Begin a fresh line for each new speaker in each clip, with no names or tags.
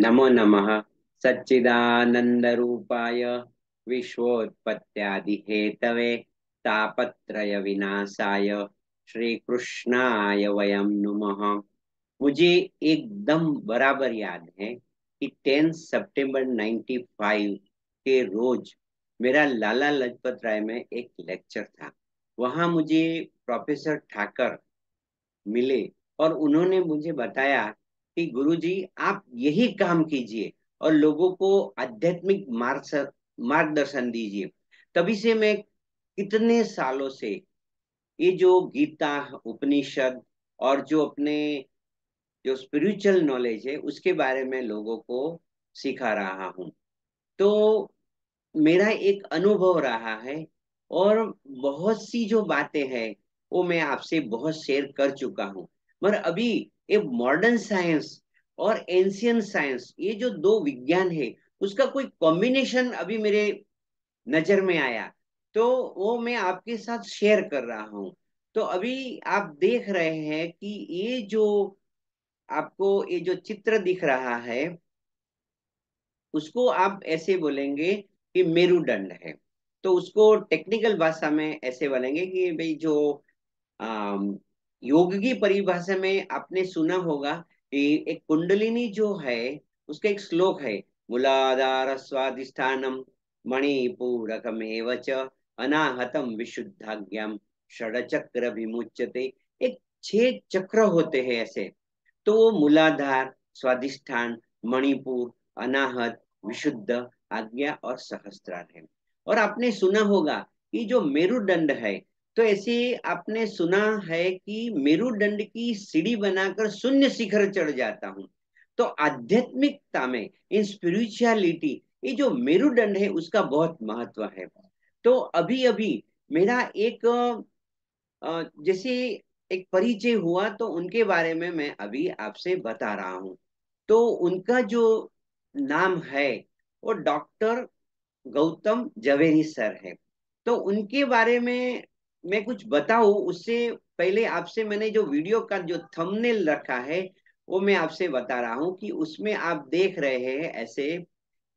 नमो नमः। सच्चिदानन्दरूपाय विश्वोत्पत्त्यादिहेतवे तापत्रयविनाशाय श्रीकृष्णाय वयं नुमः। मुझे एकदम बराबर याद है कि 10 सितंबर 95 के रोज मेरा लाला लजपत राय में एक लेक्चर था। वहाँ मुझे प्रोफेसर ठाकर मिले और उन्होंने मुझे बताया कि गुरुजी, आप यही काम कीजिए और लोगों को आध्यात्मिक मार्ग मार्गदर्शन दीजिए। तभी से मैं कितने सालों से ये जो गीता, उपनिषद और जो अपने, जो स्पिरिचुअल नॉलेज है, उसके बारे में लोगों को सिखा रहा हूँ। तो मेरा एक अनुभव रहा है और बहुत सी जो बातें हैं, वो मैं आपसे बहुत शेयर कर चुका हूँ। मगर अभी ये मॉडर्न साइंस और एंशियन साइंस ये जो दो विज्ञान है, उसका कोई कॉम्बिनेशन अभी मेरे नज़र में आया। तो वो मैं आपके साथ शेयर कर रहा हूँ। तो अभी आप देख रहे हैं कि ये जो आपको, ये जो चित्र दिख रहा है, उसको आप ऐसे बोलेंगे कि मेरुदंड है। तो उसको टेक्निकल भाषा में ऐसे बोलेंगे कि भाई जो योग की परिभाषा में आपने सुना होगा कि एक कुंडलिनी जो है, उसका एक श्लोक है, मूलाधार स्वादिष्ठानम मणिपूरकमेव च अनाहतम विशुद्धाज्ञाम षडचक्र विमुचते एक छह चक्र होते हैं ऐसे। तो वो मूलाधार स्वादिष्ठान मणिपुर, अनाहत, विशुद्ध आज्ञा और सहस्त्रार है। और आपने सुना होगा कि जो मेरुदंड है तो ऐसे आपने सुना है कि मेरुदंड की सीढ़ी बनाकर शून्य शिखर चढ़ जाता हूँ। तो आध्यात्मिकता में, इन स्पिरिचुअलिटी ये जो मेरुदंड है, उसका बहुत महत्व है। तो अभी अभी मेरा एक जैसे एक परिचय हुआ तो उनके बारे में मैं अभी आपसे बता रहा हूँ। तो उनका जो नाम है, वो डॉक्टर गौतम जवेरी सर है। तो उनके बारे में मैं कुछ बताऊँ, उससे पहले आपसे मैंने जो वीडियो का जो थंबनेल रखा है, वो मैं आपसे बता रहा हूँ कि उसमें आप देख रहे हैं ऐसे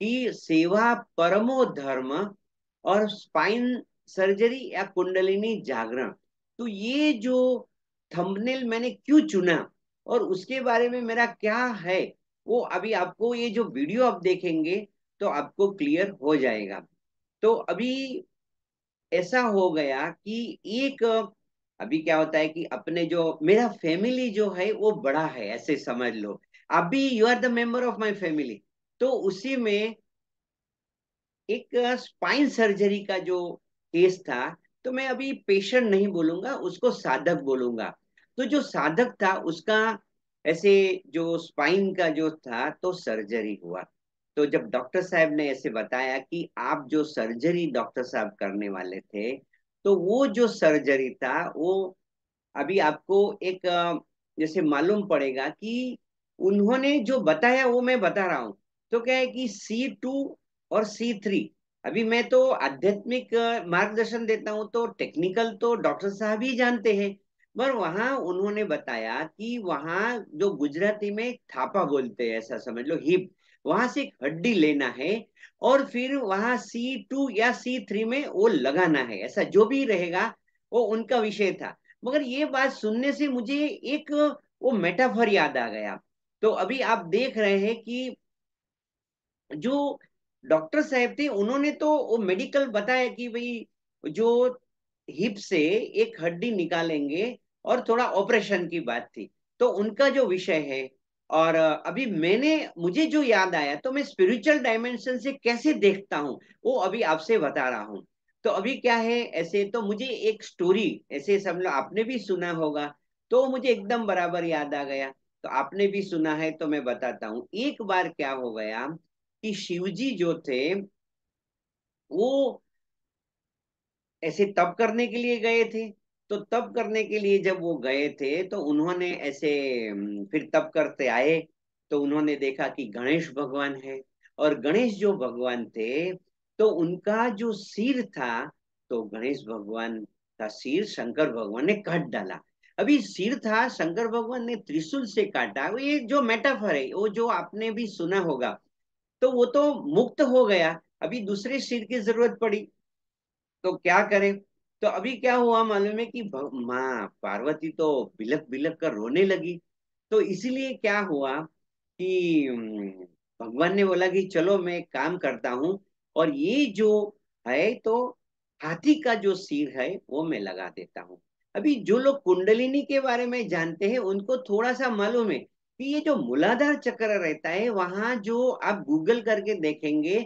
कि सेवा परमो धर्म और स्पाइन सर्जरी या कुंडलिनी जागरण। तो ये जो थंबनेल मैंने क्यों चुना और उसके बारे में मेरा क्या है, वो अभी आपको ये जो वीडियो आप देखेंगे तो आपको क्लियर हो जाएगा। तो अभी ऐसा हो गया कि एक, अभी क्या होता है कि अपने जो, मेरा फैमिली जो है, वो बड़ा है, ऐसे समझ लो। अभी you are the member of my family तो उसी में एक स्पाइन सर्जरी का जो केस था तो मैं अभी पेशेंट नहीं बोलूँगा, उसको साधक बोलूँगा। तो जो साधक था, उसका ऐसे जो स्पाइन का जो था तो सर्जरी हुआ। तो जब डॉक्टर साहब ने ऐसे बताया कि आप जो सर्जरी डॉक्टर साहब करने वाले थे तो वो जो सर्जरी था, वो अभी आपको एक जैसे मालूम पड़ेगा कि उन्होंने जो बताया वो मैं बता रहा हूँ। तो क्या है कि सी टू और सी थ्री, अभी मैं तो आध्यात्मिक मार्गदर्शन देता हूँ तो टेक्निकल तो डॉक्टर साहब ही जानते हैं, पर वहाँ उन्होंने बताया कि वहाँ जो गुजराती में थापा बोलते हैं, ऐसा समझ लो, हिप वहाँ से एक हड्डी लेना है और फिर वहाँ सी टू या सी थ्री में वो लगाना है। ऐसा जो भी रहेगा, वो उनका विषय था। मगर ये बात सुनने से मुझे एक वो मेटाफर याद आ गया। तो अभी आप देख रहे हैं कि जो डॉक्टर साहब थे, उन्होंने तो वो मेडिकल बताया कि भाई, जो हिप से एक हड्डी निकालेंगे और थोड़ा ऑपरेशन की बात थी। तो उनका जो विषय है और अभी मैंने, मुझे जो याद आया तो मैं स्पिरिचुअल डायमेंशन से कैसे देखता हूँ, वो अभी आपसे बता रहा हूँ। तो अभी क्या है, ऐसे तो मुझे एक स्टोरी ऐसे सब लोग आपने भी सुना होगा तो मुझे एकदम बराबर याद आ गया। तो आपने भी सुना है तो मैं बताता हूँ। एक बार क्या हो गया कि शिवजी जो थे, वो ऐसे तप करने के लिए गए थे। तो तब करने के लिए जब वो गए थे तो उन्होंने ऐसे फिर तब करते आए तो उन्होंने देखा कि गणेश भगवान है। और गणेश जो भगवान थे तो उनका जो सिर था तो गणेश भगवान का सिर शंकर भगवान ने काट डाला। अभी सिर था, शंकर भगवान ने त्रिशूल से काटा। ये जो मेटाफर है, वो जो आपने भी सुना होगा तो वो तो मुक्त हो गया। अभी दूसरे सिर की ज़रूरत पड़ी। तो क्या करें? तो अभी क्या हुआ मालूम है कि माँ पार्वती तो बिलक बिलक कर रोने लगी। तो इसीलिए क्या हुआ कि भगवान ने बोला कि चलो मैं काम करता हूँ और ये जो है तो हाथी का जो सिर है वो मैं लगा देता हूँ। अभी जो लोग कुंडलिनी के बारे में जानते हैं उनको थोड़ा सा मालूम है कि ये जो मूलाधार चक्र रहता है वहाँ जो आप गूगल करके देखेंगे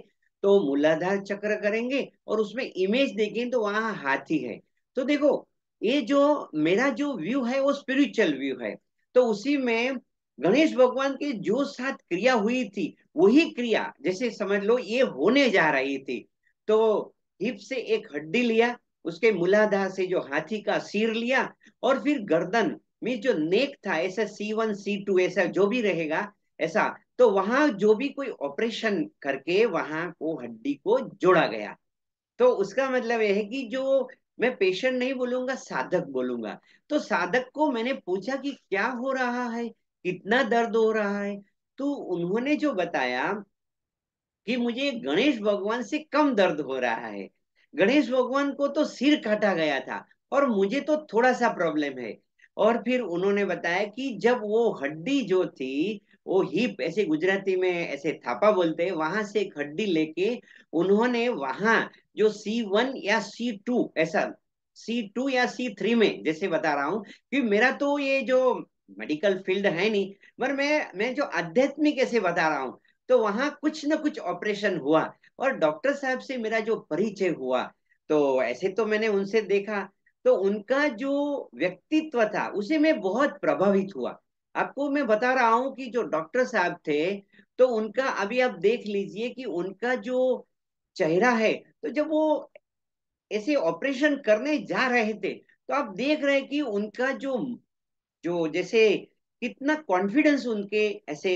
तो मूलाधार चक्र करेंगे और उसमें इमेज देखेंगे तो वहाँ हाथी है। तो देखो, ये जो मेरा जो व्यू है, वो स्पिरिचुअल व्यू है। तो उसी में गणेश भगवान के जो साथ क्रिया हुई थी, वही क्रिया, जैसे समझ लो ये होने जा रही थी तो हिप से एक हड्डी लिया, उसके मूलाधार से जो हाथी का सिर लिया और फिर गर्दन मीन जो नेक था, ऐसा सी वन सी टू ऐसा जो भी रहेगा, ऐसा तो वहाँ जो भी कोई ऑपरेशन करके वहाँ वो हड्डी को जोड़ा गया। तो उसका मतलब यह है कि जो मैं पेशेंट नहीं बोलूँगा, साधक बोलूँगा। तो साधक को मैंने पूछा कि क्या हो रहा है, कितना दर्द हो रहा है? तो उन्होंने जो बताया कि मुझे गणेश भगवान से कम दर्द हो रहा है। गणेश भगवान को तो सिर काटा गया था और मुझे तो थोड़ा सा प्रॉब्लम है। और फिर उन्होंने बताया कि जब वो हड्डी जो थी, वो हिप ऐसे गुजराती में ऐसे थापा बोलते हैं, वहाँ से एक हड्डी लेके उन्होंने वहाँ जो सी वन या सी टू ऐसा सी टू या सी थ्री में जैसे बता रहा हूँ, कि मेरा तो ये जो मेडिकल फ़ील्ड है नहीं, पर मैं मैं जो आध्यात्मिक ऐसे बता रहा हूँ तो वहाँ कुछ न कुछ ऑपरेशन हुआ और डॉक्टर साहब से मेरा जो परिचय हुआ तो ऐसे तो मैंने उनसे देखा। तो उनका जो व्यक्तित्व था, उसे मैं बहुत प्रभावित हुआ। आपको मैं बता रहा हूँ कि जो डॉक्टर साहब थे तो उनका अभी आप देख लीजिए कि उनका जो चेहरा है तो जब वो ऐसे ऑपरेशन करने जा रहे थे तो आप देख रहे हैं कि उनका जो जो जैसे कितना कॉन्फिडेंस उनके ऐसे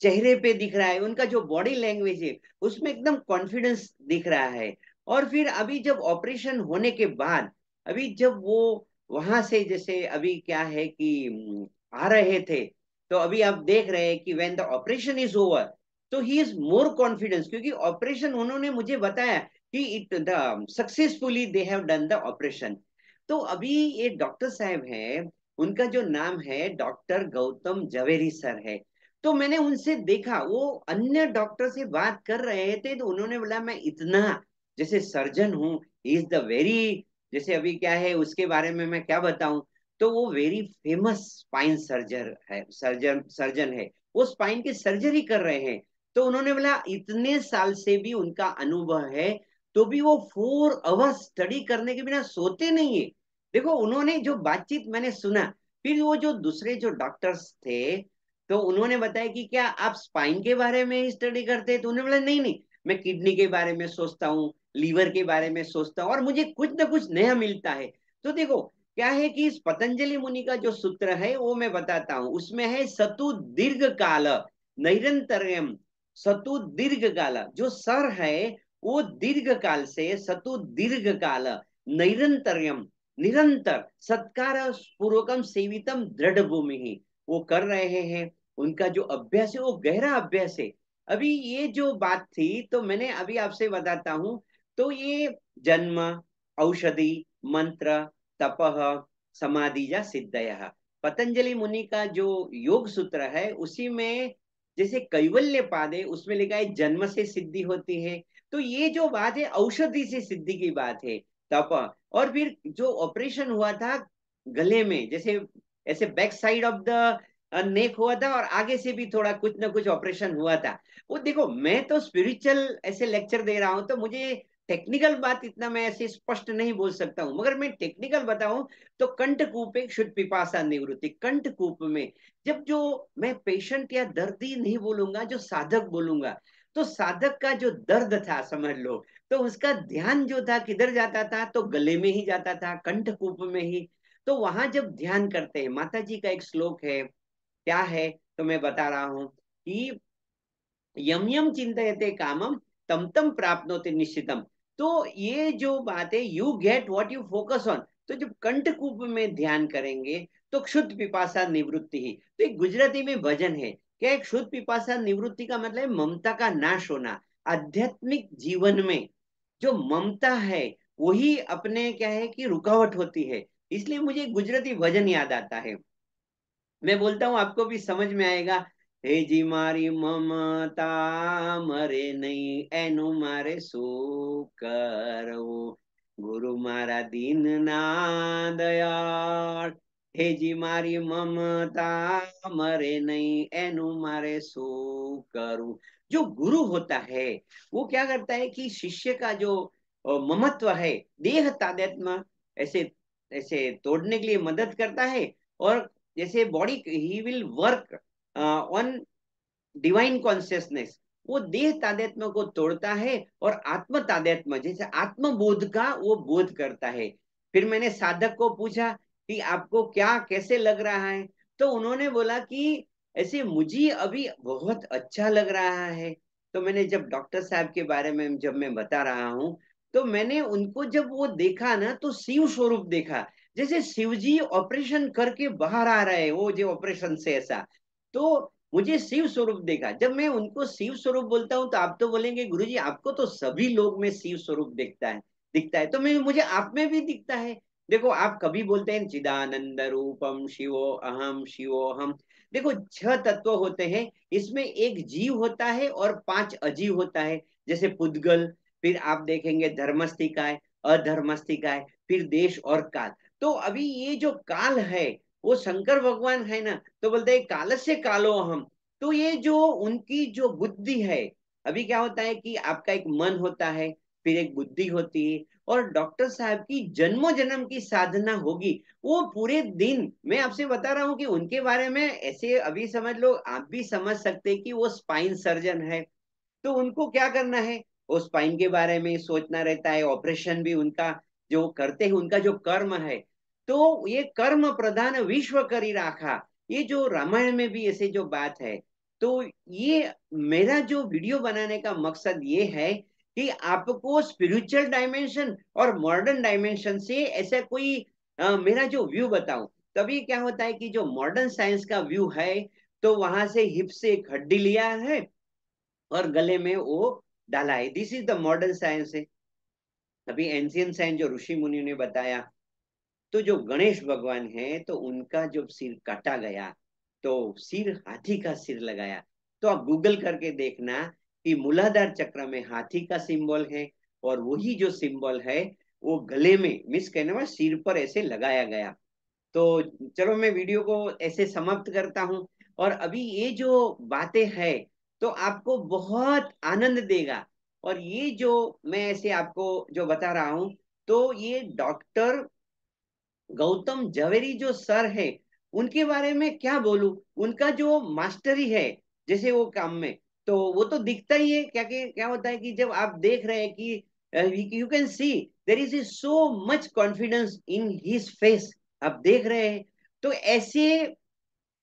चेहरे पे दिख रहा है, उनका जो बॉडी लैंग्वेज है, उसमें एकदम कॉन्फिडेंस दिख रहा है। और फिर अभी जब ऑपरेशन होने के बाद अभी जब वो वहाँ से जैसे अभी क्या है कि आ रहे थे तो अभी आप देख रहे हैं कि when the operation is over तो ही इज़ मोर कॉन्फिडेंस क्योंकि ऑपरेशन उन्होंने मुझे बताया कि it the successfully they have done the operation तो अभी ये डॉक्टर साहब है, उनका जो नाम है डॉक्टर गौतम जवेरी सर है। तो मैंने उनसे देखा, वो अन्य डॉक्टर से बात कर रहे थे तो उन्होंने बोला, मैं इतना जैसे सर्जन हूँ इज़ द वेरी जैसे अभी क्या है, उसके बारे में मैं क्या बताऊँ तो वो वेरी फ़ेमस स्पाइन सर्जर है सर्जन सर्जन है। वो स्पाइन की सर्जरी कर रहे हैं। तो उन्होंने बोला, इतने साल से भी उनका अनुभव है तो भी वो फोर आवर्स स्टडी करने के बिना सोते नहीं है। देखो, उन्होंने जो बातचीत मैंने सुना, फिर वो जो दूसरे जो डॉक्टर्स थे तो उन्होंने बताया कि क्या आप स्पाइन के बारे में स्टडी करते हैं? तो उन्होंने बोला, नहीं नहीं, मैं किडनी के बारे में सोचता हूँ लीवर के बारे में सोचता हूँ और मुझे कुछ ना कुछ नया मिलता है। तो देखो, क्या है कि इस पतंजलि मुनि का जो सूत्र है, वो मैं बताता हूँ। उसमें है सतु दीर्घ काल निरंतरम सतु दीर्घ काल। जो सर है, वो दीर्घ काल से सतु दीर्घ काल निरंतरम निरंतर, सत्कार पूर्वकम सेवितम दृढ़ भूमि ही वो कर रहे हैं, उनका जो अभ्यास है, वो गहरा अभ्यास है। अभी ये जो बात थी तो मैंने अभी आपसे बताता हूँ तो ये जन्म, औषधि, मंत्र तपह समाधि या सिद्धय। पतंजलि मुनि का जो योग सूत्र है, उसी में जैसे कैवल्य पाद, उसमें लिखा है, जन्म से सिद्धि होती है। तो ये जो बात है, औषधि से सिद्धि की बात है, तप। और फिर जो ऑपरेशन हुआ था गले में, जैसे, ऐसे back side of the neck हुआ था और आगे से भी थोड़ा कुछ ना कुछ ऑपरेशन हुआ था। वो देखो, मैं तो स्पिरिचुअल ऐसे लेक्चर दे रहा हूँ तो मुझे टेक्निकल बात इतना मैं ऐसे स्पष्ट नहीं बोल सकता हूँ, मगर मैं टेक्निकल बताऊँ तो कंठकूप एक शुद्ध पिपासा निवृत्ति। कंठकूप में जब जो मैं पेशेंट या दर्दी नहीं बोलूँगा, जो साधक बोलूँगा तो साधक का जो दर्द था समझ लो तो उसका ध्यान जो था, किधर जाता था? तो गले में ही जाता था, कंठकूप में ही। तो वहाँ जब ध्यान करते हैं माता जी का एक श्लोक है, क्या है? तो मैं बता रहा हूँ कि, यम यम चिंतते कामम, तम तम प्राप्त होते निश्चितम। तो ये जो बात है you get what you focus on तो जब कंठकूप में ध्यान करेंगे तो क्षुद्ध पिपासा निवृत्ति ही। तो एक गुजराती में भजन है, क्या एक शुद्ध पिपासा निवृत्ति का मतलब ममता का नाश होना? आध्यात्मिक जीवन में जो ममता है, वही अपने, क्या है कि रुकावट होती है। इसलिए मुझे गुजराती भजन याद आता है। मैं बोलता हूँ, आपको भी समझ में आएगा हे जी मारी ममता, मरे नहीं एनु मारे सो करो गुरु मारा दीन ना दयाળ हे जी मारी ममता, मरे नहीं एनु मारे सो करू जो गुरु होता है, वो क्या करता है कि शिष्य का जो ममत्व है, देह तादात्म ऐसे ऐसे तोड़ने के लिए मदद करता है और जैसे body he will work on divine consciousness वो देह तादात्म को तोड़ता है और आत्म तादात्म जैसे आत्मबोध का वो बोध करता है। फिर मैंने साधक को पूछा कि आपको क्या, कैसे लग रहा है? तो उन्होंने बोला कि ऐसे मुझे अभी बहुत अच्छा लग रहा है। तो मैंने जब डॉक्टर साहब के बारे में जब मैं बता रहा हूँ तो मैंने उनको जब वो देखा ना तो शिव स्वरूप देखा। जैसे शिव जी ऑपरेशन करके बाहर आ रहे हैं, वो जो ऑपरेशन से ऐसा। तो मुझे शिव स्वरूप देखा। जब मैं उनको शिव स्वरूप बोलता हूँ तो आप तो बोलेंगे गुरु जी आपको तो सभी लोग में शिव स्वरूप दिखता है दिखता है। तो मैं, मुझे आप में भी दिखता है। देखो, आप कभी बोलते हैं, चिदानंद रूपम शिवो अहम शिवो हम देखो, छह तत्व होते हैं। इसमें एक जीव होता है और पाँच अजीव होता है। जैसे पुद्गल, फिर आप देखेंगे धर्मस्थिकाय अधर्मस्थिकाय फिर देश और काल। तो अभी ये जो काल है वो शंकर भगवान है ना तो बोलते हैं, काल से कालो हम तो ये जो उनकी जो बुद्धि है, अभी क्या होता है कि आपका एक मन होता है, फिर एक बुद्धि होती है, और डॉक्टर साहब की जन्मों जन्म की साधना होगी। वो पूरे दिन, मैं आपसे बता रहा हूँ कि उनके बारे में ऐसे अभी समझ लो, आप भी समझ सकते हैं कि वो स्पाइन सर्जन है। तो उनको क्या करना है? वो स्पाइन के बारे में सोचना रहता है ऑपरेशन भी उनका जो करते हैं, उनका जो कर्म है तो ये कर्म प्रधान विश्व करी राखा। ये जो रामायण में भी ऐसे जो बात है तो ये मेरा जो वीडियो बनाने का मकसद ये है कि आपको स्पिरिचुअल डायमेंशन और मॉडर्न डायमेंशन से ऐसा कोई आ, मेरा जो व्यू बताऊँ। तभी क्या होता है कि जो मॉडर्न साइंस का व्यू है तो वहाँ से हिप से एक हड्डी लिया है और गले में वो डाला है। This is the modern science है। अभी एंशियन साइंस जो ऋषि मुनि ने बताया तो जो गणेश भगवान है तो उनका जब सिर काटा गया तो सिर, हाथी का सिर लगाया तो आप गूगल करके देखना कि मूलाधार चक्र में हाथी का सिंबल है और वही जो सिंबल है, वो गले में मिस कहने सिर पर ऐसे लगाया गया। तो चलो मैं वीडियो को ऐसे समाप्त करता हूँ। और अभी ये जो बातें है तो आपको बहुत आनंद देगा। और ये जो मैं ऐसे आपको जो बता रहा हूँ तो ये डॉक्टर गौतम जवेरी जो सर है, उनके बारे में क्या बोलू? उनका जो मास्टरी है, जैसे वो काम में तो वो तो दिखता ही है, क्या कि, क्या होता है कि जब आप देख रहे हैं कि you can see there is so much confidence in his face आप देख रहे हैं। तो ऐसे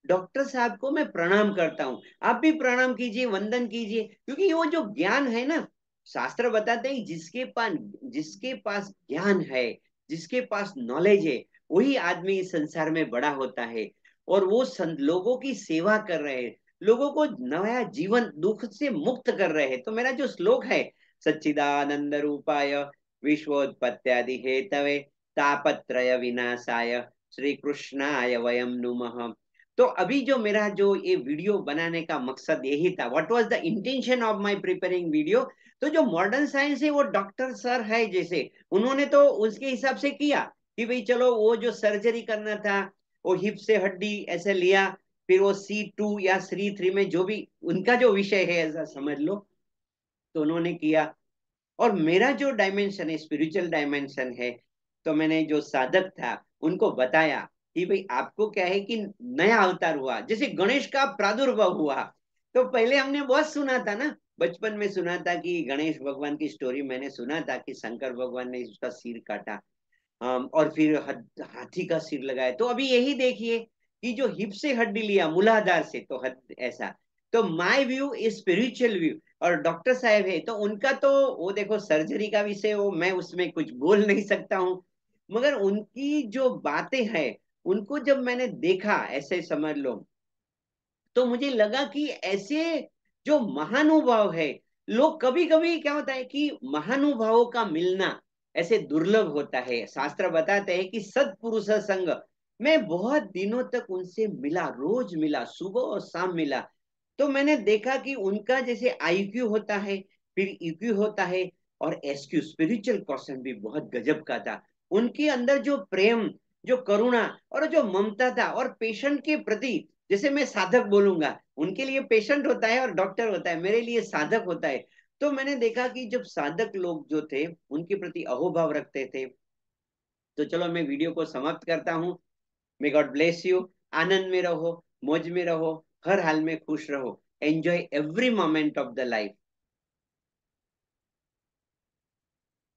डॉक्टर साहब को मैं प्रणाम करता हूँ। आप भी प्रणाम कीजिए, वंदन कीजिए, क्योंकि वो जो ज्ञान है ना, शास्त्र बताते हैं, जिसके पास जिसके पास ज्ञान है, जिसके पास नॉलेज है वही आदमी इस संसार में बड़ा होता है और वो लोगों की सेवा कर रहे हैं, लोगों को नया जीवन, दुख से मुक्त कर रहे हैं। तो मेरा जो श्लोक है, सच्चिदानंद रूपाय विश्वोत्पत्त्यादि हेतवे तापत्रय विनाशाय श्री कृष्णाय वयम नुमः। तो अभी जो मेरा जो ये वीडियो बनाने का मकसद यही था what was the intention of my preparing video तो जो मॉडर्न साइंस है, वो डॉक्टर सर है जैसे, उन्होंने तो उसके हिसाब से किया। कि भाई चलो वो जो सर्जरी करना था, वो हिप से हड्डी ऐसे लिया, फिर वो सी टू या सी थ्री में जो भी, उनका जो विषय है ऐसा समझ लो तो उन्होंने किया। और मेरा जो डायमेंशन है स्पिरिचुअल डायमेंशन है तो मैंने जो साधक था, उनको बताया कि भाई आपको क्या है कि नया अवतार हुआ, जैसे गणेश का प्रादुर्भाव हुआ। तो पहले हमने बहुत सुना था ना, बचपन में सुना था कि गणेश भगवान की स्टोरी मैंने सुना था कि शंकर भगवान ने उसका सिर काटा। और फिर हाथी का सिर लगाया। तो अभी यही देखिए कि जो हिप से हड्डी लिया, मूलाधार से तो हद ऐसा। तो माय व्यू स्पिरिचुअल व्यू और डॉक्टर साहब है तो उनका तो वो देखो सर्जरी का विषय वो मैं उसमें कुछ बोल नहीं सकता हूँ। मगर उनकी जो बातें हैं, उनको जब मैंने देखा, ऐसे समझ लो तो मुझे लगा कि ऐसे जो महानुभाव है, लोग कभी कभी क्या होता है कि महानुभावों का मिलना ऐसे दुर्लभ होता है। शास्त्र बताते हैं कि सत्पुरुष संग मैं बहुत दिनों तक उनसे मिला, रोज मिला, सुबह और शाम मिला। तो मैंने देखा कि उनका जैसे आईक्यू होता है, फिर ईक्यू होता है और एसक्यू स्पिरिचुअल क्वेश्चन भी बहुत गजब का था। उनके अंदर जो प्रेम, जो करुणा और जो ममता था और पेशेंट के प्रति, जैसे मैं साधक बोलूँगा, उनके लिए पेशेंट होता है और डॉक्टर होता है, मेरे लिए साधक होता है। तो मैंने देखा कि जब साधक लोग जो थे, उनके प्रति अहोभाव रखते थे। तो चलो मैं वीडियो को समाप्त करता हूँ। मे गॉड ब्लेस यू आनंद में रहो, मौज में रहो, हर हाल में खुश रहो। Enjoy every moment of the life